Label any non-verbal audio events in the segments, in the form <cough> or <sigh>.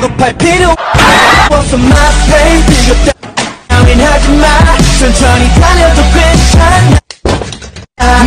급할 필요 없어 my baby 따윈 하지마 천천히 달려도 괜찮아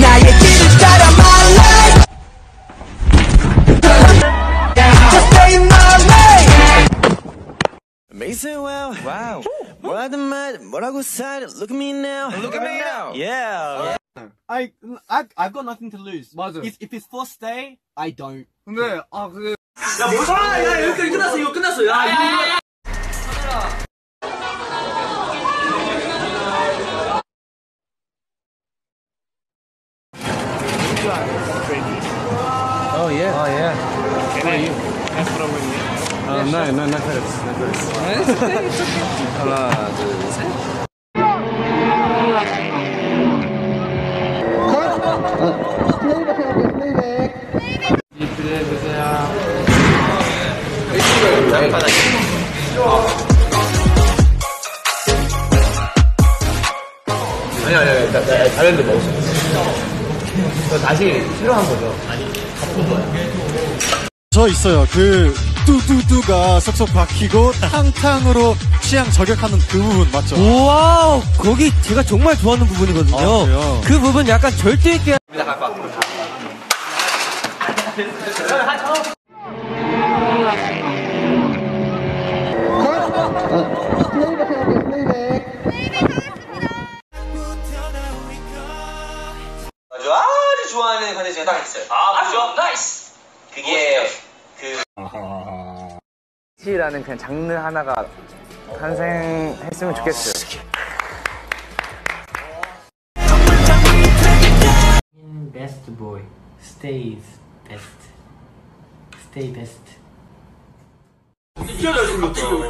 나의 길을 따라 my life Just stay in my lane Amazing wow wow 뭐라든 말 뭐라고 살 Look at me now Look at me now Yeah I, I, I've got nothing to lose. 맞아. If, if it's for stay, I don't. 근데 아 그게 야뭘 아, 야 여기까지 끝났어 이거 끝났어 야 이거 이거 Oh yeah. Oh yeah. How are you? That's what I'm with you. Uh, no, no, no credits. No credits. Hello. 저 있어요. 그 뚜뚜뚜가 쏙쏙 박히고 탕탕으로 취향 저격하는 그 부분 맞죠? 와우 거기 제가 정말 좋아하는 부분이거든요 아? 그 부분 약간 절대 있게 아주 아주 좋아하는 컨텐츠가 딱 있어요. 아, 뭐죠? 나이스! 그게 그 라는 그냥 장르 하나가 탄생했으면 좋겠어요. best boy stays best. Stay best. 처음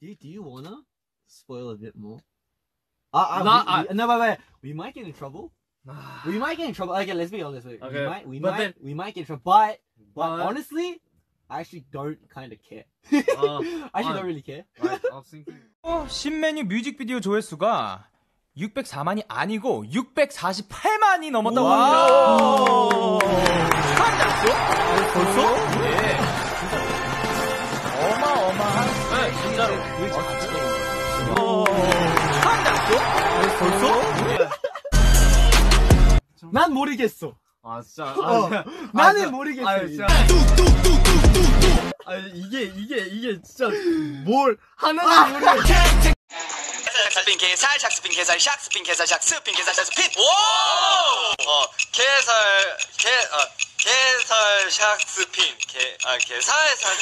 Do you, do you wanna spoil a bit more? Uh, uh, Nah, we- I- we- no, wait, wait. We might get in trouble. we might get in trouble. Okay, let's be honest. We Okay, might, we but might, then- we might get in trouble. But, but But- honestly, I actually don't kind of care. 어, I actually 아. don't really care. I was thinking 신메뉴 뮤직비디오 조회수가 604만이 아니고 648만이 넘었다고 합니다. 축하합니다. 벌써? 네. 어마어마한. 네, 진짜로. 축하합니다. 벌써? 난 모르겠어. 아 진짜 어, 아, 나는 진짜. 모르겠어. 아 진짜 아 이게 이게 이게 진짜 뭘 하는지 모르겠어 스핀 게살 샥스핀 게살 샥스핀 게살 샥스핀 게살 샥스핀 오! 어 게살 게 어, 게살 샥스핀. 게아 게살 살.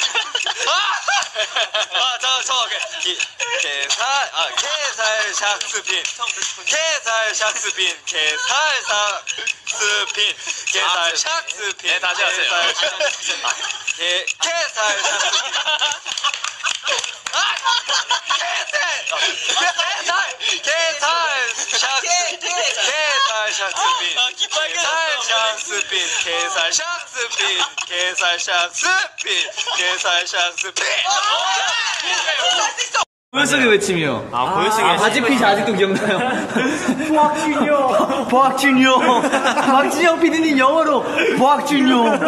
아아저저 게살 아 게살 샥스핀. 게살 샥스핀. 게살 샥스핀. 게살 샥스핀. 네 다시 하세요. 게 게살 샥스핀. 계살 샥스핀 계살 샥스핀 계살 샥스핀 계살 샥스핀. 고요성의 외침이요. 아 고요성의 바지 핏이 아직도 기억나요? <laughs> 보학준요. 보학준요. <laughs> 박진영 PD님 영어로 보학준요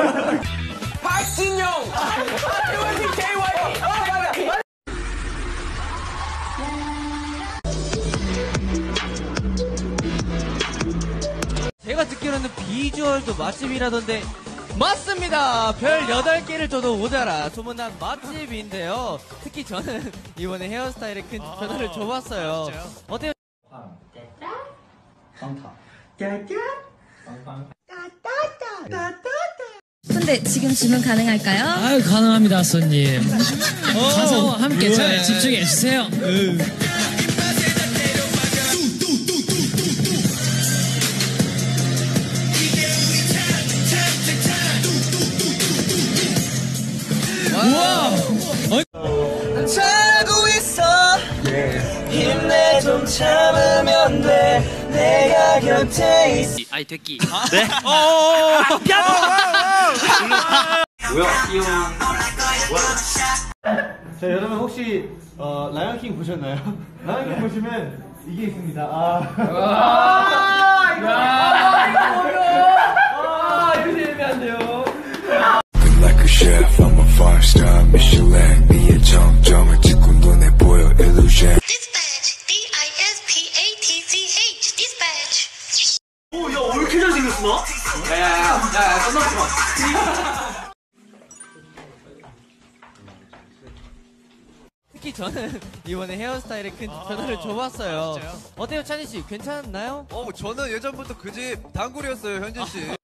제가 비주얼도 맛집이라던데. 맞습니다. 별 8개를 줘도 모자라. 소문난 맛집인데요. 특히 저는 <laughs> 이번에 헤어스타일에 큰 변화를 줘봤어요. 어때요? 근데 지금 주문 가능할까요? 아유 가능합니다 손님. 가서 함께 잘 집중해 주세요 참으면 돼 내가 곁에 있어 아이 됐기 네? 자 여러분 혹시 어, 라이언킹 보셨나요? <laughs> 라이언킹 보시면 이게 있습니다. 아. Like 특히 저는 <laughs> 이번에 헤어스타일에 큰 변화를 줘봤어요. 어때요 찬희 씨? 괜찮나요? 어, 저는 예전부터 그 집 단골이었어요, 현진 씨.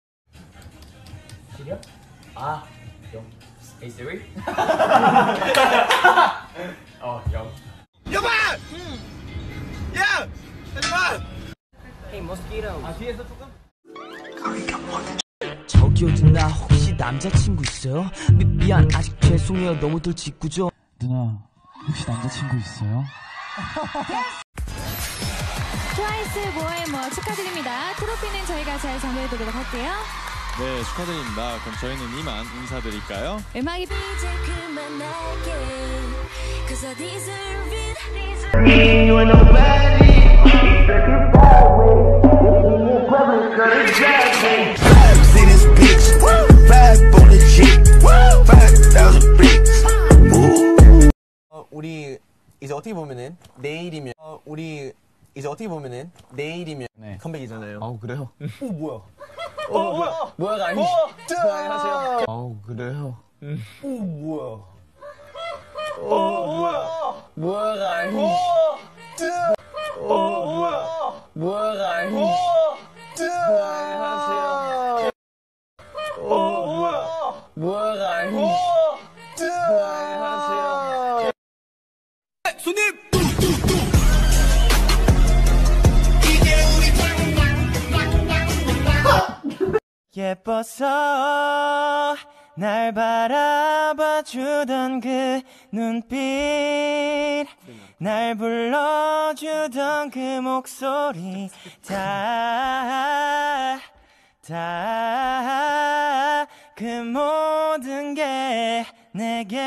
저기요 누나 혹시 남자친구 있어요? 미, 미안 아직 죄송해요. 너무들 짓궂죠 <laughs> 트와이스 모에모 축하드립니다. 트로피는 저희가 잘 전해드리도록 할게요. 네, 축하드립니다. 그럼 저희는 이만 인사드릴까요? 음악이 이제 그만할게. Cause I deserve it. See 우리 이제 어떻게 보면은 내일이면 어, 우리 이제 어떻게 보면은 내일이면 컴백이잖아요. 아 그래요? 오 뭐야? 어 뭐야? 뭐야가 아니. 안녕하세요. 아 그래요? 오 뭐야? 어 뭐야? 뭐야가 아니. 어 뭐야? 뭐야가 아니. 안 예뻐서 날 바라봐 주던 그 눈빛 날 불러주던 그 목소리 다 다 그 모든 게 내겐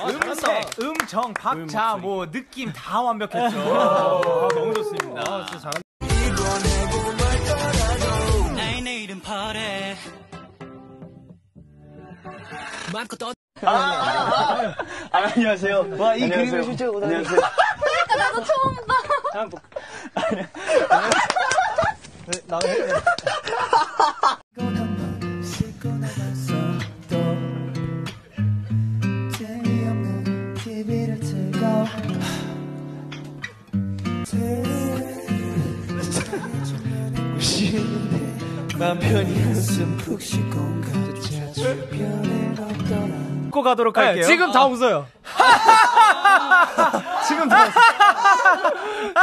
음성, 음정, 박자, 뭐 느낌 다 완벽했죠. 아, 너무 좋습니다. 아, 진짜 잘. 안녕하세요. 와, 이 그림을 실제 보다니. 안녕하세요. 나도 처음 봐. 재미없는 TV를 틀고 쉬는데 남편이 한숨 푹 쉬고 주변에 없더라 고 가도록 할게요. 지금 다 웃어요. 지금 다 웃어요.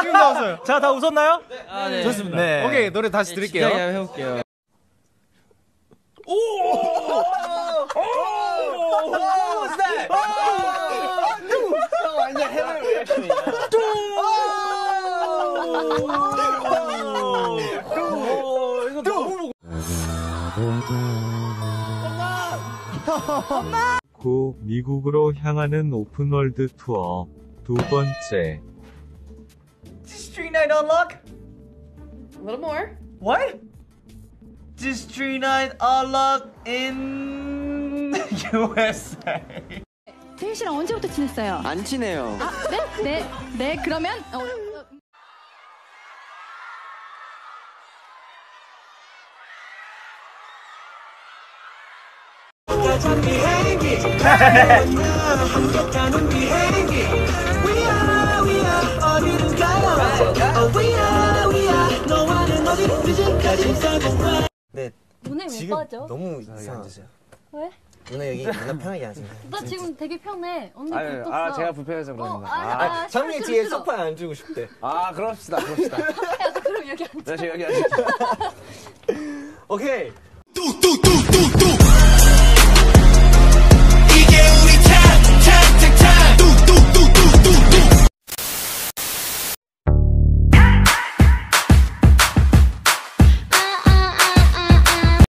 지금 다 웃어요. 자, 다 웃었나요? 아, 네. 좋습니다. 네. 오케이, 노래 다시 드릴게요. 시작해 해볼게요 구 미국으로 향하는 오픈월드 투어 두 번째 Street Night Unlock? A little more. What? Street Night Unlock in USA 태희 씨랑 언제부터 친했어요? 안 친해요. 아, 네? 네. 네, 그러면 어, 어, 함께 타는 비행기 We are, we are 어디든 가요 네, 눈에 왜 지금 빠져? 너무 이상하세요. 왜? 누나 여기 누나 편하게 앉으세요. <laughs> 나 지금 되게 편해. 언니 아니, 붙었어. 아, 제가 불편해서 어. 아, 아, 아, 찬미 싫어, 뒤에 싫어. 소파에 앉고 싶대. 아, 그럽시다, 그럽시다. <laughs> 그럼 여기 앉아. 네, 저 여기 앉을게요. <laughs> 오케이. 뚜뚜뚜뚜뚜